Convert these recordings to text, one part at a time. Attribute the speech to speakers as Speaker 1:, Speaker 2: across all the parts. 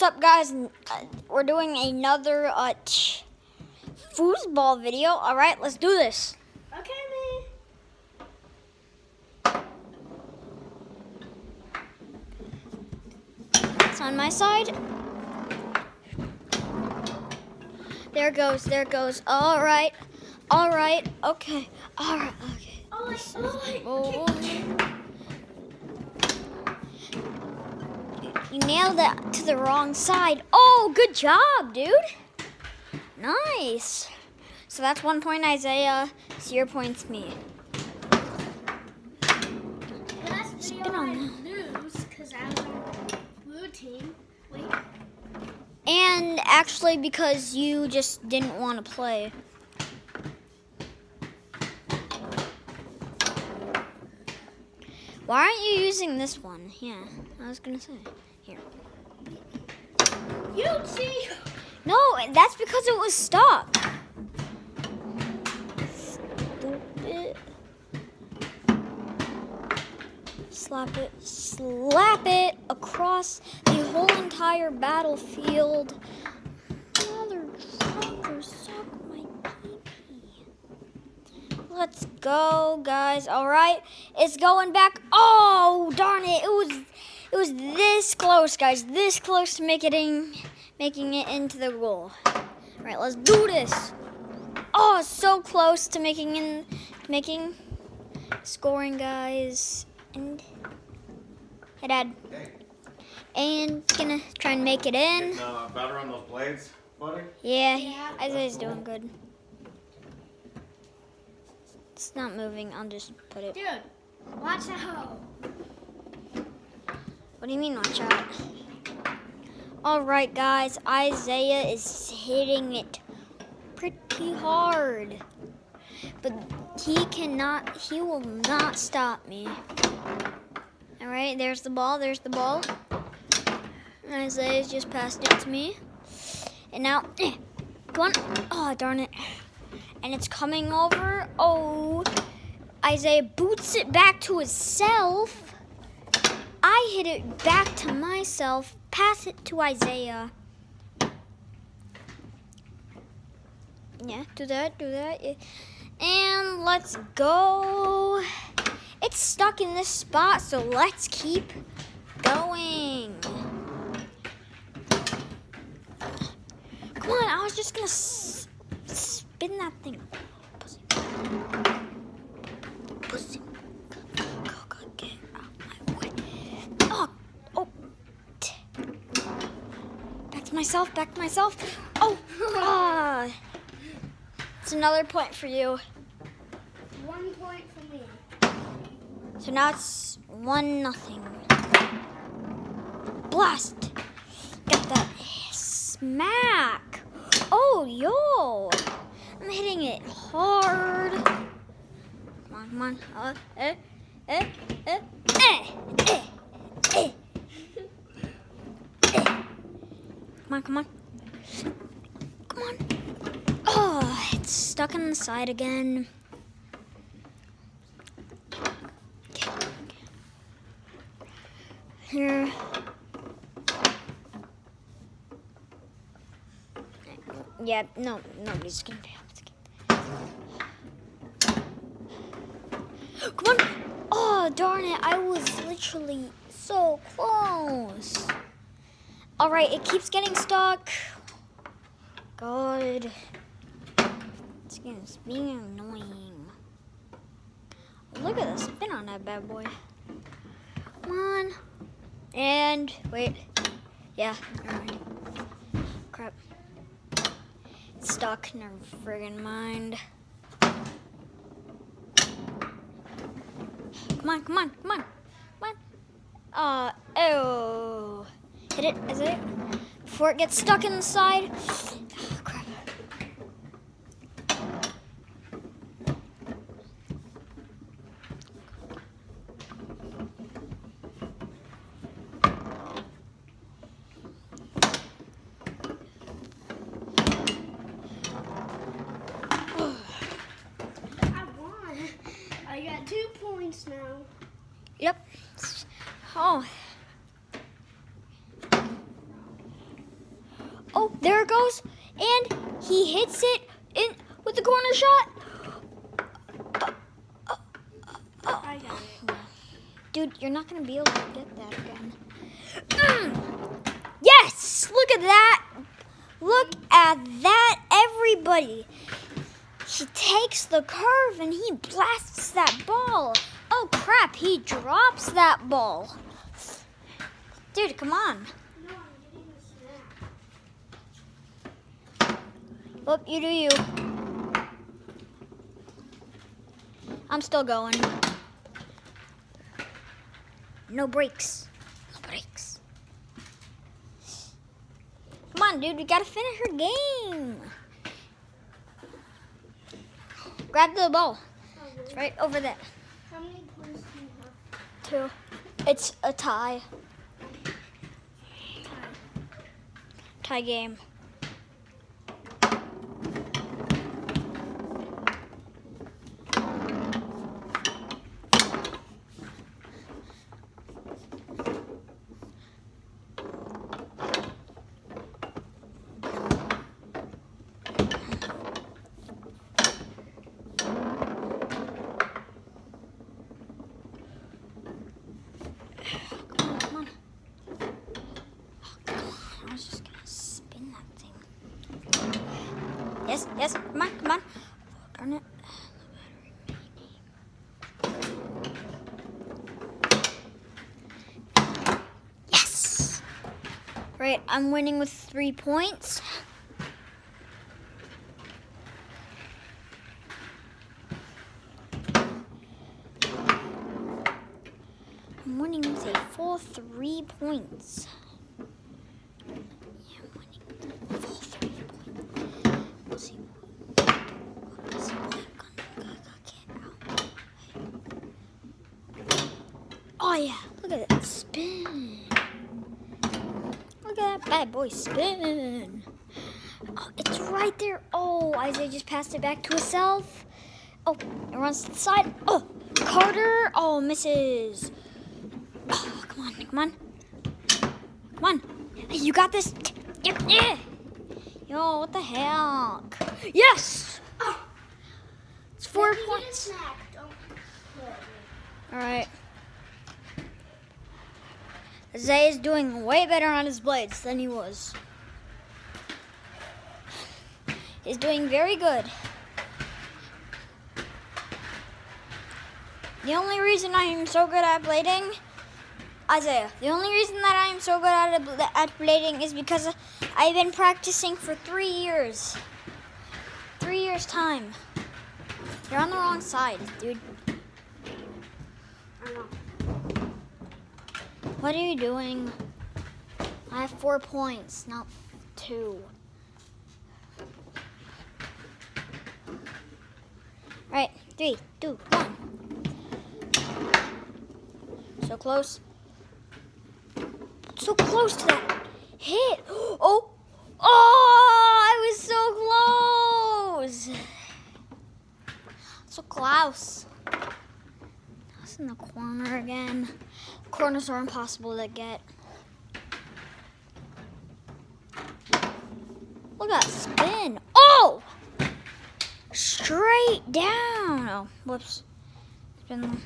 Speaker 1: What's up, guys? Uh, we're doing another uh, foosball video. All right, let's do this.
Speaker 2: Okay, me.
Speaker 1: It's on my side. There goes, there goes. All right, all right, okay, all right, okay.
Speaker 2: Oh, wait, oh, wait.
Speaker 1: You nailed that to the wrong side. Oh, good job, dude. Nice. So that's one point, Isaiah. Zero points, me.
Speaker 2: Last
Speaker 1: Spin on
Speaker 2: I lose because I was on blue team. Wait.
Speaker 1: And actually, because you just didn't want to play. Why aren't you using this one? Yeah, I was gonna say. Here.
Speaker 2: See.
Speaker 1: No, that's because it was stuck. Stupid. Slap it, slap it across the whole entire battlefield. Suck my. Let's go, guys. All right, it's going back. Oh, darn it! It was, it was this close, guys. This close to make it in, making it into the goal. All right, let's do this. Oh, so close to making in, making, scoring, guys. And, hey, Dad. And gonna try and make it in.
Speaker 3: Getting uh, better on those blades, buddy?
Speaker 1: Yeah,
Speaker 2: Yeah.
Speaker 1: Isaiah's doing good. It's not moving. I'll just put it.
Speaker 2: Dude, watch out.
Speaker 1: What do you mean, watch out? All right, guys. Isaiah is hitting it pretty hard, but he cannot. He will not stop me. All right, there's the ball. There's the ball. Isaiah's just passed it to me, and now, come on! Oh, darn it! And it's coming over. Oh, Isaiah boots it back to himself. I hit it back to myself, pass it to Isaiah. Yeah, do that, do that. And let's go. It's stuck in this spot, so let's keep going. Come on, I was just gonna spin that thing. Pussy. Pussy. Go, go, get out my way. Oh, oh. T- Back to myself, back to myself. Oh, ah. It's another point for you.
Speaker 2: One point for me.
Speaker 1: So now it's one nothing. Blast. Got that smack. Oh, yo. I'm hitting it hard. Come on, come on. Uh, eh, eh, eh, eh, eh, eh. Eh. Come on, come on. Come on. Oh, it's stuck on the side again. Here. Yeah, no, nobody's gonna be able. Come on! Oh, darn it! I was literally so close. All right, it keeps getting stuck. God, it's being annoying. Look at the spin on that bad boy. Come on. And wait. Yeah. Crap. It's stuck, never friggin' mind. Come on, come on, come on, come on. Uh, oh. Hit it, is it? Before it gets stuck in the side. crap.
Speaker 2: I won. I got two points now.
Speaker 1: Yep. Oh. Oh, there it goes. And he hits it in with the corner shot. Dude, you're not gonna be able to get that again. Mm. Yes! Look at that! Look at that, everybody! He takes the curve and he blasts that ball. Oh crap, he drops that ball. Dude, come on.
Speaker 2: No, I'm getting a snack.
Speaker 1: Oh, you do you. I'm still going. No breaks. No breaks. Come on, dude. We gotta finish our game. Grab the ball. It's right over there.
Speaker 2: How many points do you have?
Speaker 1: Two. It's a tie. Tie game. Come on, come on. Oh, come on. I was just gonna spin that thing. Yes, yes, come on, come on. Darn it. Yes! Right, I'm winning with three points. I'm winning with a full three points. Yeah, I'm winning with a full three points. Let's see. Let's see what I'm gonna get out. Oh yeah, look at that spin. Look at that bad boy spin. Oh, it's right there. Oh, Isaiah just passed it back to himself. Oh, it runs to the side. Oh, Carter. Oh, misses. Oh, come on, come on. Come on. You got this. Yep, yeah. Yo, what the heck? Yes! It's four
Speaker 2: Let me get a
Speaker 1: points. All right. Zay is doing way better on his blades than he was. He's doing very good. The only reason I am so good at blading, Isaiah, the only reason that I am so good at, at blading is because I've been practicing for three years. Three years' time. You're on the wrong side, dude.
Speaker 2: I.
Speaker 1: What are you doing? I have four points, not two. Right, three, two, one. So close. So close to that hit. Oh, oh, I was so close. So close. That's in the corner again. Corners are impossible to get. Look at that spin. Oh! Straight down. Oh, whoops. Spin.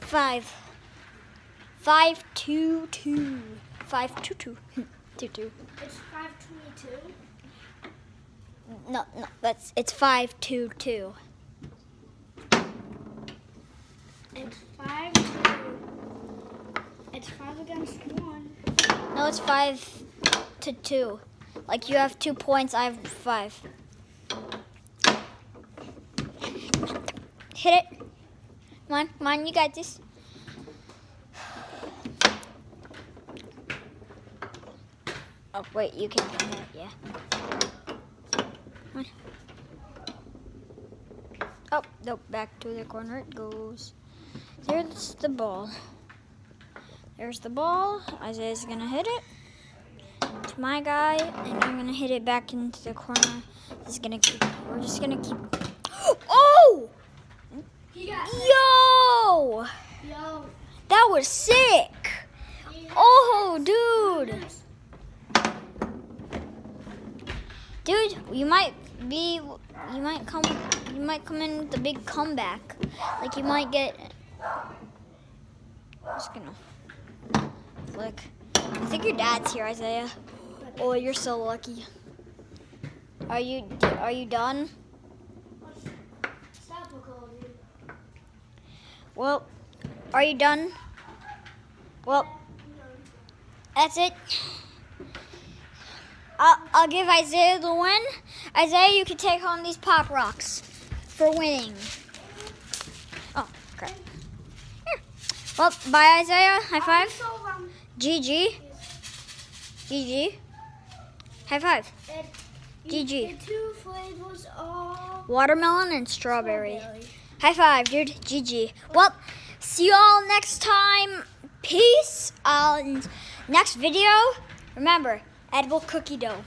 Speaker 1: Five. Five, two, two. Five, two, two. two, two.
Speaker 2: It's 522.
Speaker 1: No, no, that's, it's five, two, two.
Speaker 2: It's 5 2. It's 5 against 1.
Speaker 1: No, it's five to two. Like you have two points, I have five. Hit it. Come on, come on, you got this. Oh, wait, you can do that, yeah. Come on. Oh, no, back to the corner it goes. There's the ball. There's the ball. Isaiah's gonna hit it to my guy, and I'm gonna hit it back into the corner. He's gonna keep. We're just gonna keep. Oh! Yo!
Speaker 2: Yo.
Speaker 1: That was sick! Oh, dude! Dude, you might be, you might come, you might come in with a big comeback. Like you might get. Just gonna flick. I think your dad's here, Isaiah. Oh, you're so lucky. Are you are you done? Well, are you done? Well, that's it. I'll, I'll give Isaiah the win. Isaiah, you can take home these pop rocks for winning. Oh, crap. Here. Well, bye, Isaiah. High five.
Speaker 2: So, um,
Speaker 1: GG. GG. High five. GG.
Speaker 2: The two flavors are
Speaker 1: Watermelon and strawberry.
Speaker 2: strawberry.
Speaker 1: High five, dude. GG. Well, see you all next time. Peace. And next video, remember, edible cookie dough.